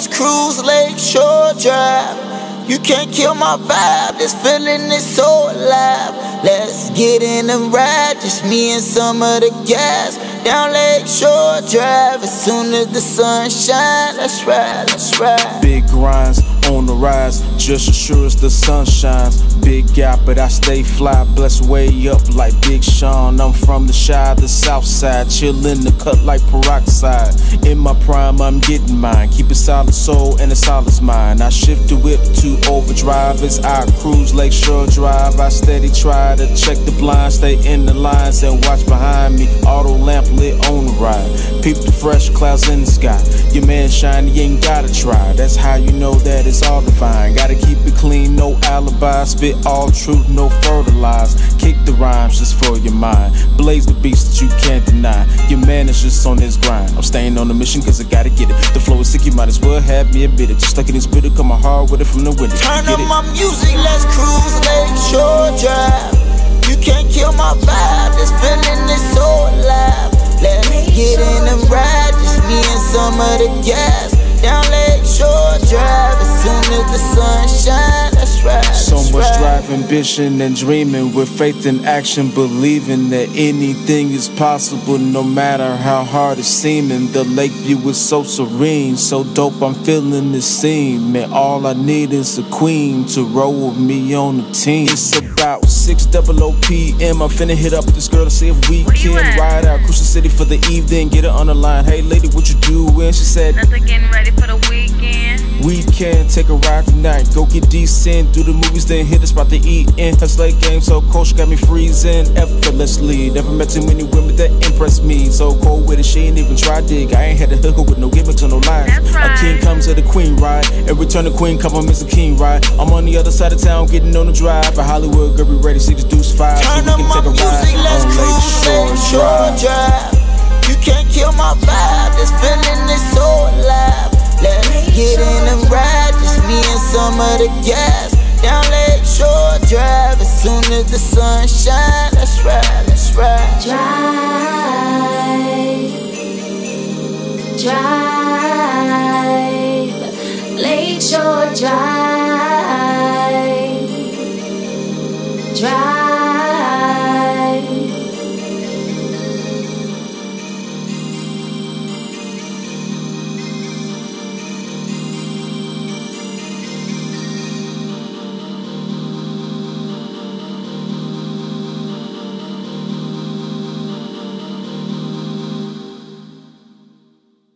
let's cruise Lakeshore Drive. You can't kill my vibe, this feeling is so alive. Let's get in and ride, just me and some of the guys. Down Lake Shore Drive, as soon as the sun shines, let's ride, let's ride. Big Grindz on the rise, just as sure as the sun shines. Big gap, but I stay fly, blessed way up like Big Sean. I'm from the Chi, the south side, chillin' the cut like peroxide. In my prime, I'm getting mine. Keep a solid soul and a solid mind. I shift the whip to overdrive as I cruise Lakeshore Drive. I steady try to check the blinds, stay in the lines and watch behind me. Auto lamp lit on the ride. Peep the fresh clouds in the sky. Your man shine, ain't gotta try. That's how you know that it's all divine. Gotta keep it clean, no alibi. Spit all truth, no fertilize. Kick the rhymes just for your mind. Blaze the beats that you can't deny. Your man is just on his grind. I'm staying on the mission cause I gotta get it. The flow is sick, you might as well have me admit it. Just stuck in this bitter, come hard with it from the window. Turn up my music, let's cruise Lakeshore Drive. You can't kill my vibe, this feeling is so alive. Let's get in and ride, just me and some of the guys. Down Lakeshore Drive, as soon as the sun shines, let's ride. So much ride. drive, ambition, and dreaming with faith and action, believing that anything is possible no matter how hard it's seeming. The lake view is so serene, so dope, I'm feeling the scene. Man, all I need is a queen to roll with me on the team. It's about 6 double PM. I'm finna hit up this girl to see if we Where you can at? ride out Crucial City for the evening. Get her on the line. Hey, lady, what you doing? She said, Nothing getting ready for the weekend. We can take a ride tonight. Go get decent, do the movies, then hit the spot to eat in. Her slate game so coach got me freezing effortlessly. Never met too many women that impress me. So cold with it, she ain't even try dig. I ain't had to hook her with no gimmicks or no lines. That's right. A king comes to the queen ride. Every return, the queen come compliments the king ride. I'm on the other side of town, getting on the drive. For Hollywood, girl, be ready, see this deuce five. so we can my take a ride music, of the gas Down Lakeshore Drive, as soon as the sun shines, let's ride, let's ride. Drive, drive, Lakeshore Drive.